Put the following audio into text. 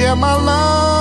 share my love.